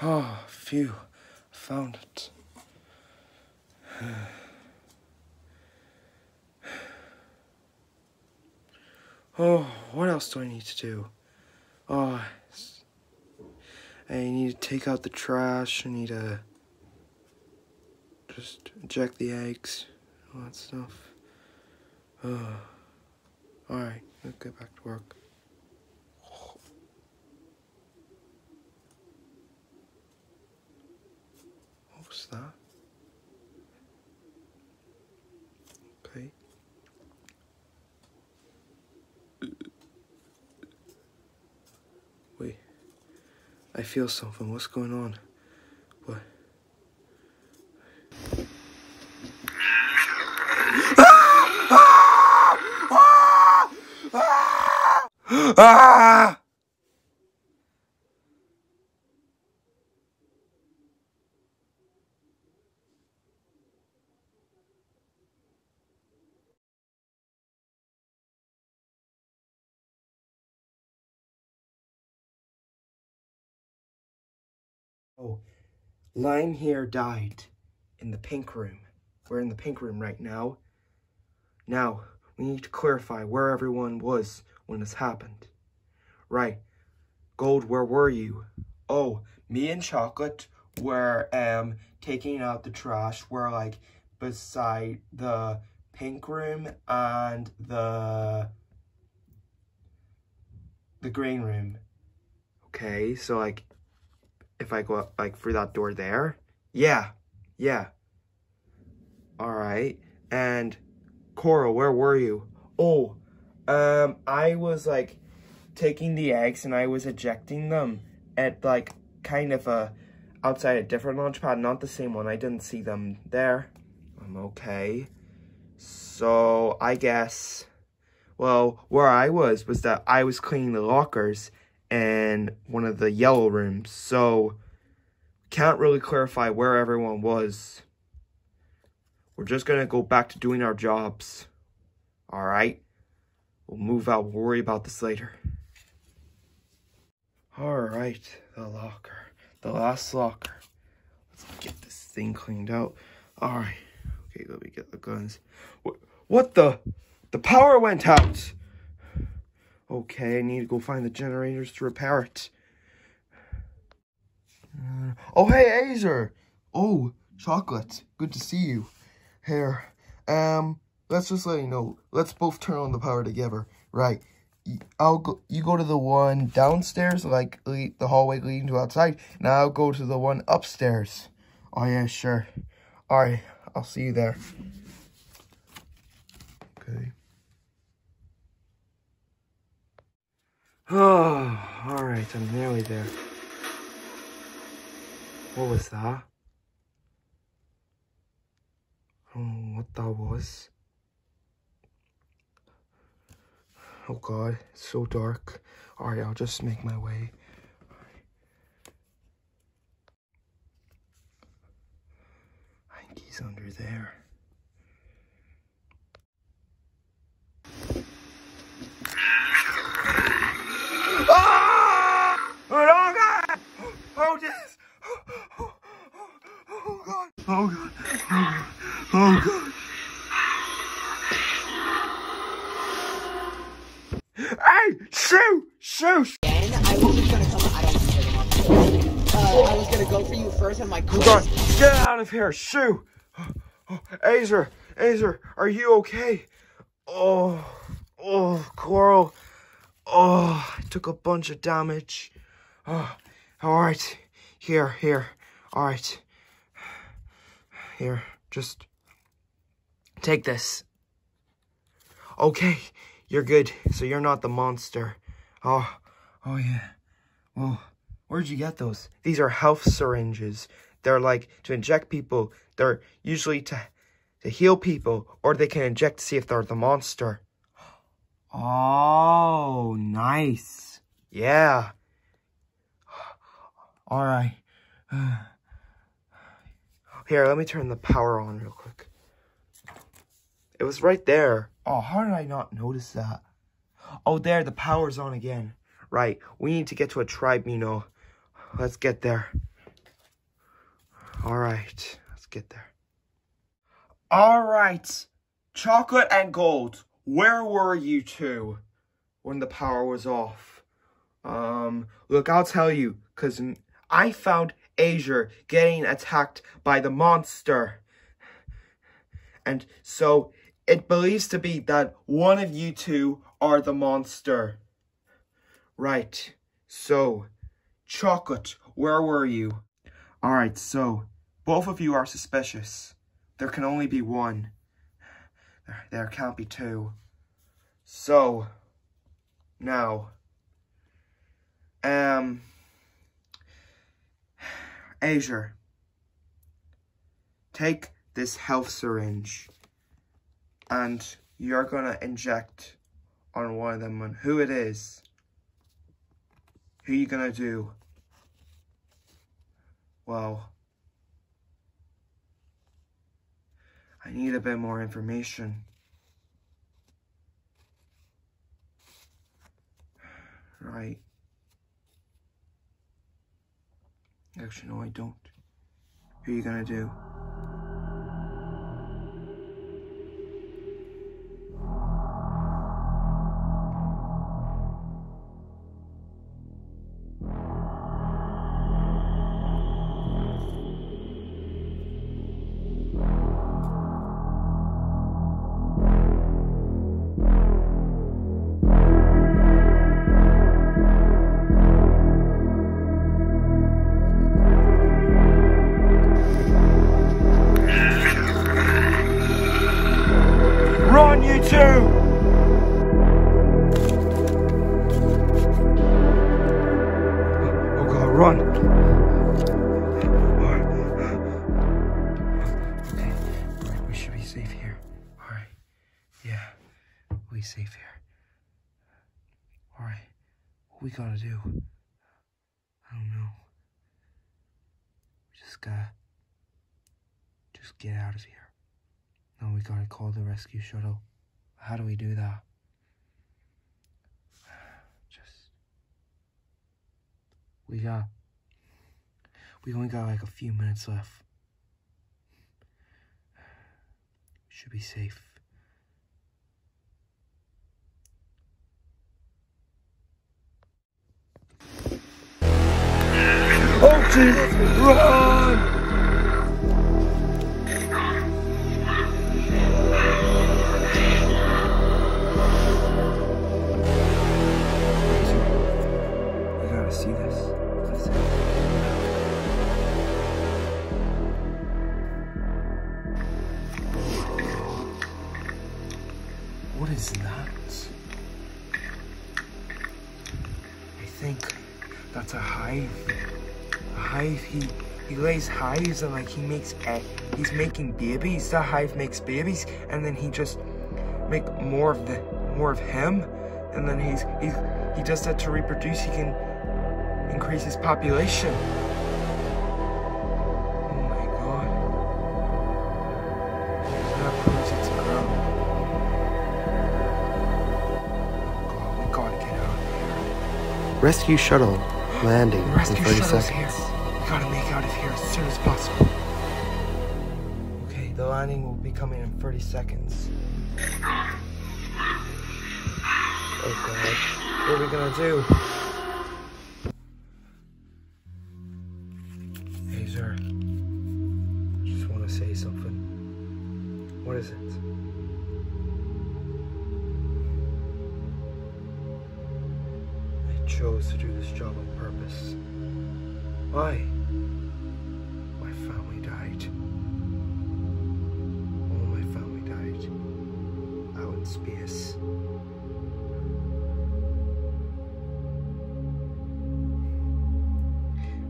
Oh, phew, found it. Oh, what else do I need to do? Oh, I need to take out the trash. I need to just eject the eggs, all that stuff. Oh. Alright, let's get back to work. Was that? Okay. Wait. I feel something. What's going on? What? Ah! ah! ah! ah! Oh, Lime here died in the pink room. We're in the pink room right now. Now, we need to clarify where everyone was when this happened. Right. Gold, where were you? Oh, me and Chocolate were um taking out the trash. We're like beside the pink room and the the green room. Okay, so like if I go up like through that door there. Yeah. Yeah. Alright. And Coral, where were you? Oh, um, I was like taking the eggs and I was ejecting them at like kind of a outside a different launch pad, not the same one. I didn't see them there. I'm okay. So I guess, well, where I was was that I was cleaning the lockers in one of the yellow rooms. So can't really clarify where everyone was. We're just going to go back to doing our jobs. All right? We'll move out. We'll worry about this later. All right, the locker. The last locker. Let's get this thing cleaned out. All right. Okay, let me get the guns. What, what the? The power went out. Okay, I need to go find the generators to repair it. Uh, oh, hey, Azure. Oh, chocolate. Good to see you. Here. Um, let's just let you know. Let's both turn on the power together. Right. I'll go, you go to the one downstairs, like the hallway leading to outside, and I'll go to the one upstairs. Oh, yeah, sure. All right, I'll see you there. Okay. Oh, all right, I'm nearly there. What was that? I don't know what that was. Oh god, it's so dark. Alright, I'll just make my way. I think he's under there. Out of here! Shoo! Oh, Azure! Azure! Are you okay? Oh, oh, Coral. Oh, I took a bunch of damage. Oh, all right. Here, here. All right. Here, just take this. Okay, you're good. So you're not the monster. Oh, oh yeah. Well, where'd you get those? These are health syringes. They're like to inject people. They're usually to to heal people, or they can inject to see if they're the monster. Oh, nice. Yeah. All right. Here, let me turn the power on real quick. It was right there. Oh, how did I not notice that? Oh, there, the power's on again. Right, we need to get to a tribe, you know. Let's get there. All right, let's get there. All right, chocolate and gold. Where were you two when the power was off? Um, look, I'll tell you, cause I found Azure getting attacked by the monster. And so it believes to be that one of you two are the monster. Right. So, Chocolate, where were you? Alright, so, both of you are suspicious. There can only be one. There, there can't be two. So, now, um, Azure, take this health syringe and you're gonna inject on one of them and who it is. Who you gonna do? Well, I need a bit more information. Right. Actually, no, I don't. Who are you gonna do? Safe here. Alright, what we gotta do? I don't know. We just gotta, just get out of here. No, we gotta call the rescue shuttle. How do we do that? Just. We got. We only got like a few minutes left. Should be safe. Oh, Jesus! Run! What is that? I think that's a hive. Hive. He he lays hives and like he makes egg. He's making babies. The hive makes babies, and then he just make more of the more of him, and then he's he's he does that to reproduce. He can increase his population. Oh my god. Oh we gotta get out here. Rescue shuttle landing The rescue in 30 seconds. here. We gotta make out of here as soon as possible. Okay, the landing will be coming in 30 seconds. Oh god. What are we gonna do? Hazer. I just wanna say something. What is it? Chose to do this job on purpose. Why? My family died. All my family died. Out in space.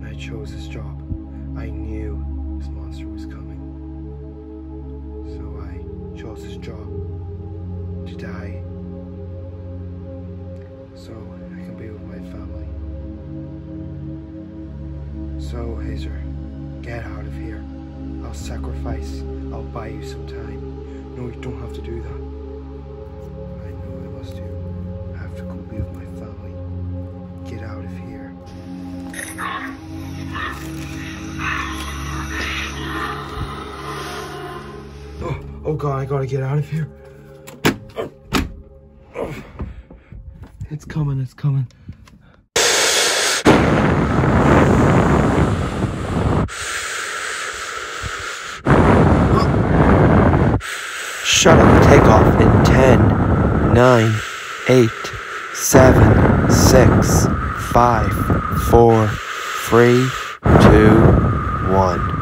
And I chose this job. I knew I'll sacrifice. I'll buy you some time. No, you don't have to do that. I know I must do. I have to go be with my family. Get out of here. Oh, oh God, I gotta get out of here. It's coming, it's coming. Shuttle takeoff in 10, 9, 8, 7, 6, 5, 4, 3, 2, 1.